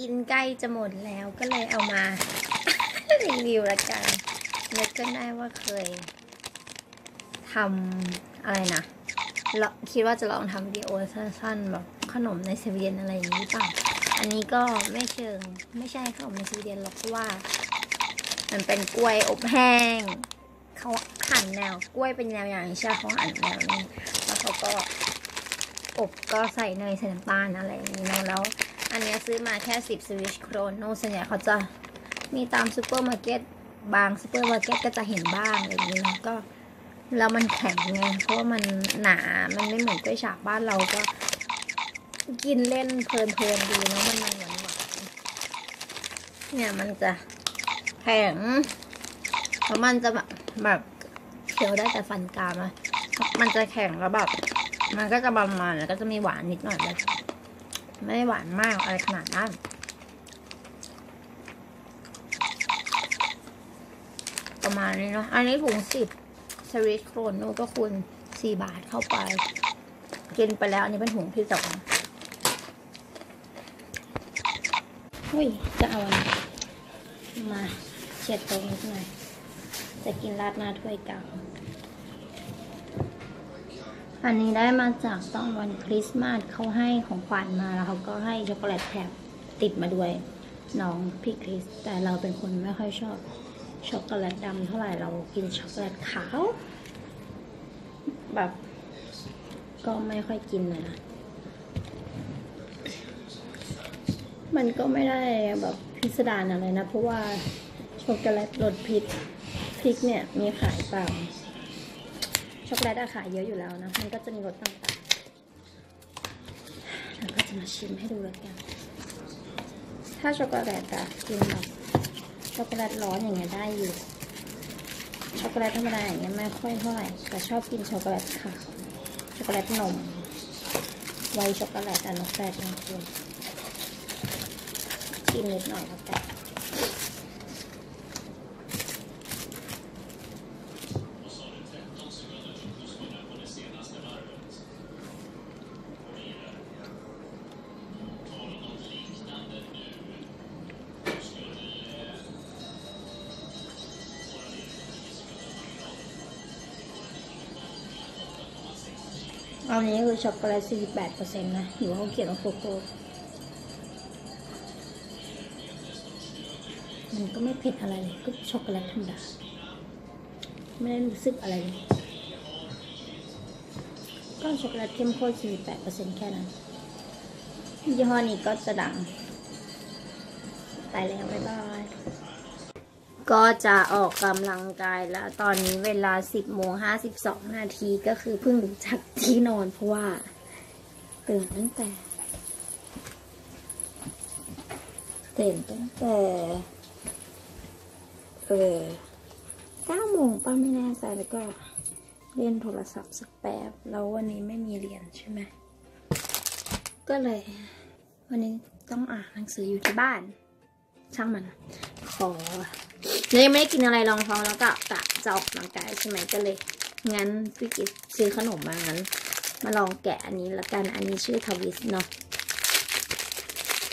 กินใกล้จะหมดแล้วก็เลยเอามา รีวิวละกันนึกก็ได้ว่าเคยทำอะไรนะเราคิดว่าจะลองทำวิดีโอสั้นๆแบบขนมในสวีเดนอะไรอย่างนี้หรือเปล่าอันนี้ก็ไม่เชิงไม่ใช่ขนมในสวีเดนหรอกเพราะว่า มันเป็นกล้วยอบแห้งเขาหั่นแนวกล้วยเป็นแนวอย่างใช่ไหมเขาหั่นแนวนี้แล้วเขาก็อบก็ใส่เนยใส่น้ำตาลอะไรอย่างนี้แล้ว อันนี้ซื้อมาแค่สิบ Swedish krona ส่วนใหญ่เขาจะมีตามซูเปอร์มาร์เก็ตบางซูเปอร์มาร์เก็ตก็จะเห็นบ้างอะไรอย่างนี้ก็แล้วมันแข็งไงเพราะว่ามันหนามันไม่เหมือนกล้วยฉาบบ้านเราก็ กินเล่นเพลินๆดีเนาะมันมันหวานหวานๆเนี่ยมันจะแข็งแล้วมันจะแบบแบบเคี้ยวได้แต่ฟันกรามอะมันจะแข็งแล้วแบบมันก็จะประมาณแล้วก็จะมีหวานนิดหน่อยเลย ไม่ได้หวานมากอะไรขนาดนั้นประมาณนี้เนาะ อันนี้ถุงสิบสวิตโครนนูก็คูณสี่บาทเข้าไป กินไปแล้ว อันนี้เป็นถุงที่สองเฮ้ย จะเอาอะไรมาเช็ดตรงนิดหน่อย จะกินราดหน้าถ้วยกลาง อันนี้ได้มาจากตอนวันคริสต์มาสเขาให้ของขวัญมาแล้วเขาก็ให้ช็อกโกแลตแถบติดมาด้วยน้องพี่คริส แต่เราเป็นคนไม่ค่อยชอบช็อกโกแลตดำเท่าไหร่เรากินช็อกโกแลตขาว แบบ ก็ไม่ค่อยกินเลยนะมันก็ไม่ได้แบบพิสดารอะไรนะ เพราะว่าช็อกโกแลตรสพริกพริกเนี่ยมีขายเปล่า ช็อกโกแลตอะขายเยอะอยู่แล้วนะ มันก็จะมีรสต่างๆแล้วก็จะมาชิมให้ดูแล้วกัน ถ้าช็อกโกแลตอะกินแบบช็อกโกแลตร้อนอย่างเงี้ยได้อยู่ ช็อกโกแลตธรรมดาอย่างเงี้ยไม่ค่อยเท่าไหร่ แต่ชอบกินช็อกโกแลตขาวช็อกโกแลตนม ไวช็อกโกแลตอันนกแฟดนะคุณกินนิดหน่อยแล้วกัน อันนี้คือช็อกโกแลต48%นะอยู่ว่าเขาเขียนว่าโกโก้มันก็ไม่เผ็ดอะไรเลยก็ช็อกโกแลตธรรมดาไม่ได้รู้สึกอะไรเลยก็ช็อกโกแลตเข้มข้น48%แค่นั้นยี่ห้อนี้ก็จะดัง ไปแล้ว บ๊ายบาย ก็จะออกกำลังกายแล้ว ตอนนี้เวลา 10โมง52 นาทีก็คือเพิ่งลุกจากที่นอนเพราะว่าตื่นตั้งแต่ตื่นตั้งแต่เออ9โมงป้าไม่แน่ใจแล้วก็เล่นโทรศัพท์สักแป๊บ แล้ววันนี้ไม่มีเรียนใช่ไหม ก็เลย วันนี้ต้องอ่านหนังสืออยู่ที่บ้าน ช่างมัน ขอ แล้วยังไม่ได้กินอะไรรองท้องแล้วก็กะจะออกกำลังกายใช่ไหมก็เลย งั้นพี่กิจซื้อขนมมางั้น มาลองแกะอันนี้ละกันอันนี้ชื่อทวิสเนาะ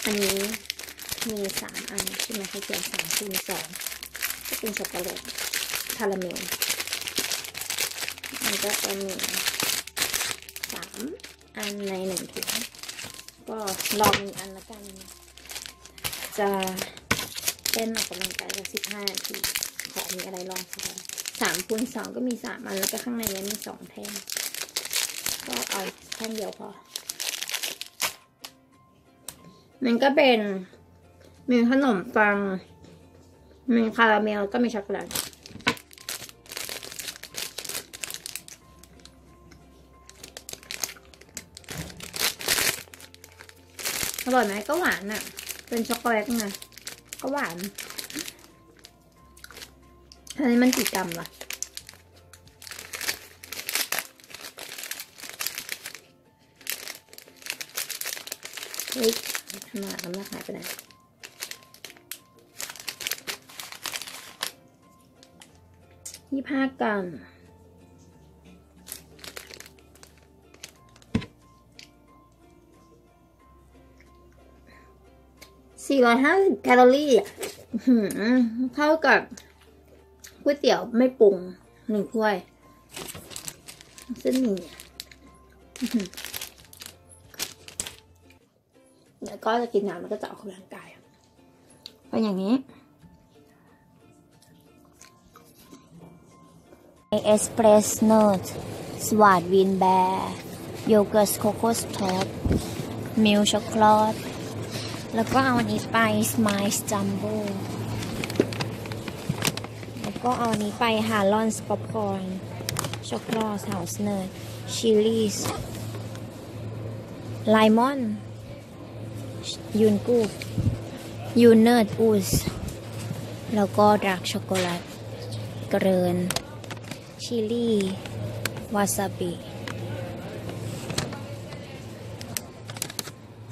อันนี้มีสามอันใช่ไหมเขาเขียนสามคูณสองก็เป็นช็อกโกแลตคาราเมลมันก็จะมีสามอันในหนึ่งถุงก็ลองอีกอันละกัน จะ เต้นออกกำลังกายสักสิบห้านาทีขอมีอะไรลองสักสามคูณสองก็มีสามอันแล้วก็ข้างในนี้มีสองแท่งก็เอาแท่งเดียวพอ มันก็เป็นมีขนมปัง มีคาราเมลก็มีช็อกโกแลตอร่อยไหมก็หวานอะ เป็นช็อกโกแลตไง ก็หวาน อันนี้มันกี่กรัมล่ะเฮ้ยขนาดน้ำหนักหายไปไหนยี่ห้ากรัม 450 แคลอรี่เท่ากับก๋วยเตี๋ยวไม่ปรุงหนึ่งถ้วยเส้นหมี่อื้อหือแล้วก็จะกินน้ำแล้วก็จะออกกำลังกายเป็นอย่างนี้เอสเปรสโนตสวาดวินแบร์โยเกิร์ตโคโค่สท็อปมิลช็อกโกแลต แล้วก็เอาอันนี้ไปสไมซ์จัมโบ้แล้วก็เอาอันนี้ไปฮาร์ลอนส์ป๊อปคอร์นช็อกโกแลตเฮาส์เนอร์ชิลลี่ไลมอนยูนกูยูเนอร์อูสแล้วก็ดาร์กช็อกโกแลตเกรนชิลลี่วาซาบิ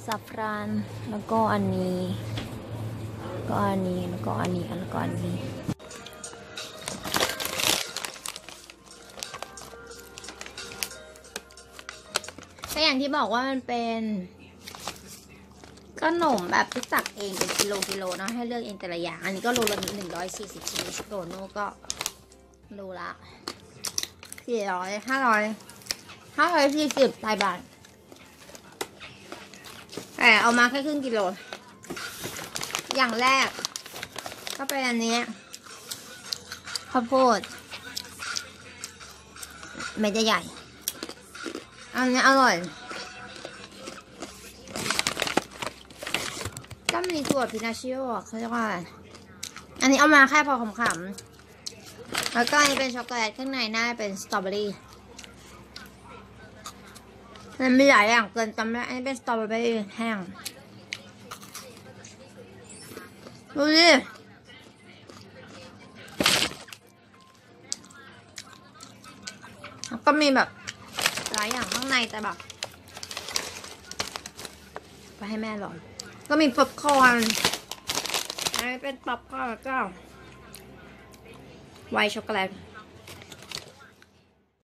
ซัฟราน แล้วก็อันนี้ก็อันนี้แล้วก็อันนี้แล้วก็อันนี้ก็อย่างที่บอกว่ามันเป็นขนมแบบที่ตักเองเป็นกิโลกิโลเนาะให้เลือกเองแต่ละอย่าง อันนี้ก็โลละหนึ่งร้อยสี่สิบชิ้นโดโน่ก็โลละสี่ร้อยห้าร้อยห้าร้อยสี่สิบรายบาท แต่เอามาแค่ครึ่งกิโล อย่างแรก ก็เป็นอันนี้ข้าวโพดเม็ดใหญ่ๆอันนี้อร่อย ก็มีถั่วพินาชิโอเขาเรียกว่าอะไร อันนี้เอามาแค่พอขำๆแล้วก็อันนี้เป็นช็อกโกแลตข้างในน่าเป็นสตรอเบอรี่ มันมีหลายอย่างเกินจำไม่ได้อันนี้เป็นสตรอเบอร์รี่แห้งดูดิก็มีแบบหลายอย่างข้างในแต่แบบไปให้แม่ลองก็มีป๊อปคอร์นอันนี้เป็นป๊อปคอร์นแล้วก็ white chocolate